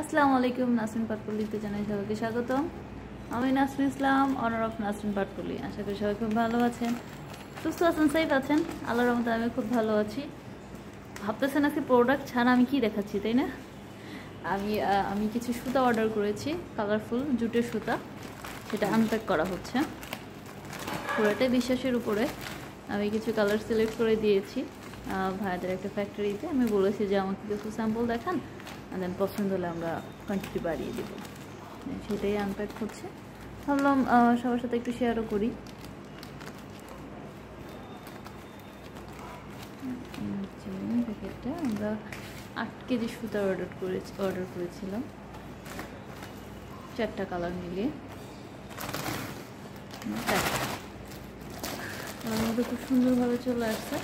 আসসালামু আলাইকুম নাসরিন পাটপল্লিতে জানাই সবাইকে স্বাগতম। আমি নাসরিন ইসলাম অনার অফ নাসরিন পাটপল্লি। আশা করি সবাই খুব ভালো আছেন। সুস্থ আছেন সেফ আছেন? আল্লাহর রহমতে আমি খুব ভালো আছি। ভাবতেছেন আজকে প্রোডাক্ট ছাড়া আমি কি দেখাচ্ছি তাই না? আমি আমি কিছু সুতা অর্ডার করেছি কালারফুল জুটের সুতা। সেটা আনপ্যাক করা হচ্ছে। পুরোটাই বিশ্বাসের উপরে। আমি কিছু কালার সিলেক্ট করে দিয়েছি। ভাইদের একটা ফ্যাক্টরিতে আমি বলেছি যে আমাকে কিছু স্যাম্পল দেখান। দেন পছন্দ হলে আমরা কোয়ান্টিটি বাড়িয়ে দেব। সেটাই আনপ্যাক হচ্ছে। ভাবলাম সবার সাথে একটু শেয়ারও করি। প্যাকেটটা আমরা আট কেজি সুতা অর্ডার করেছি অর্ডার করেছিলাম। চারটা কালার মিলিয়ে। আমার মধ্যে খুব সুন্দরভাবে চলে আসছে।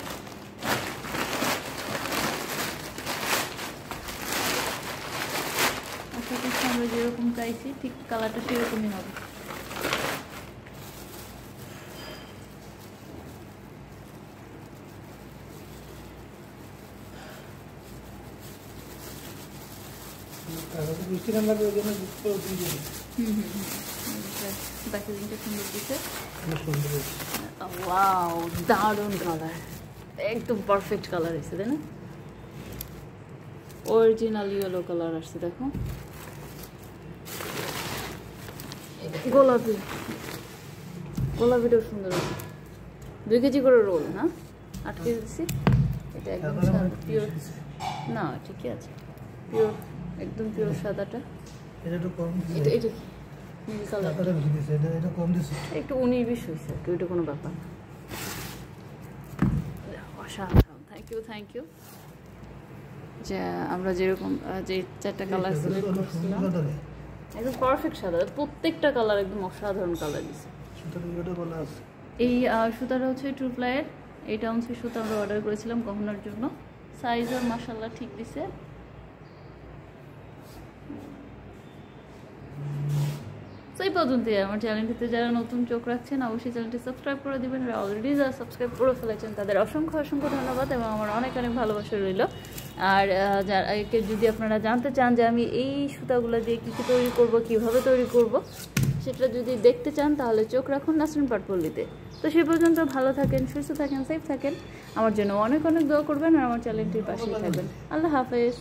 আশা করছি আমরা যেরকম চাইছি ঠিক কালারটা সেরকমই হবে। দারুণ কালার। একদম পারফেক্ট কালার এসে তাই না? অরিজিনাল ইয়েলো কালার আসছে দেখো। গোলাপি। গোলাপিটাও সুন্দর দুই কেজি করে রোল না? আট কেজি দিচ্ছি এটা একদম পিওর না ঠিকই আছে। পিওর একদম পিওর সাদাটা। এটা একটু। এটা কি। একটু উনিশ বিশ হয়েছে কোনো ব্যাপার না। অসাধারণ থ্যাংক ইউ থ্যাংক ইউ যে আমরা যেরকম যে চারটা কালার সিলেক্ট করছিলাম। কালার। একদম পারফেক্ট সাদা। প্রত্যেকটা কালার একদম অসাধারণ কালার দিছে। সুতার ইয়েটা বলা আছে। এই সুতাটা হচ্ছে টু প্লাইয়ের এইটা হচ্ছে সুতা আমরা অর্ডার করেছিলাম গহনার জন্য। সাইজ আর মাসাল্লাহ ঠিক দিছে। তো এই পর্যন্তই আমার চ্যানেলটিতে যারা নতুন চোখ রাখছেন অবশ্যই চ্যানেলটি সাবস্ক্রাইব করে দিবেন। আর অলরেডি যারা সাবস্ক্রাইব করে ফেলেছেন তাদের অসংখ্য অসংখ্য ধন্যবাদ এবং আমার অনেক অনেক ভালোবাসা রইল। আর যদি আপনারা জানতে চান যে আমি এই সুতাগুলো দিয়ে কী কী তৈরি করব, কীভাবে তৈরি করব, সেটা যদি দেখতে চান তাহলে চোখ রাখুন নাসরিন পাটপল্লিতে। তো সে পর্যন্ত ভালো থাকেন, সুস্থ থাকেন সেফ থাকেন। আমার জন্য অনেক অনেক দোয়া করবেন আর আমার চ্যানেলটির পাশেই থাকবেন। আল্লাহ হাফেজ।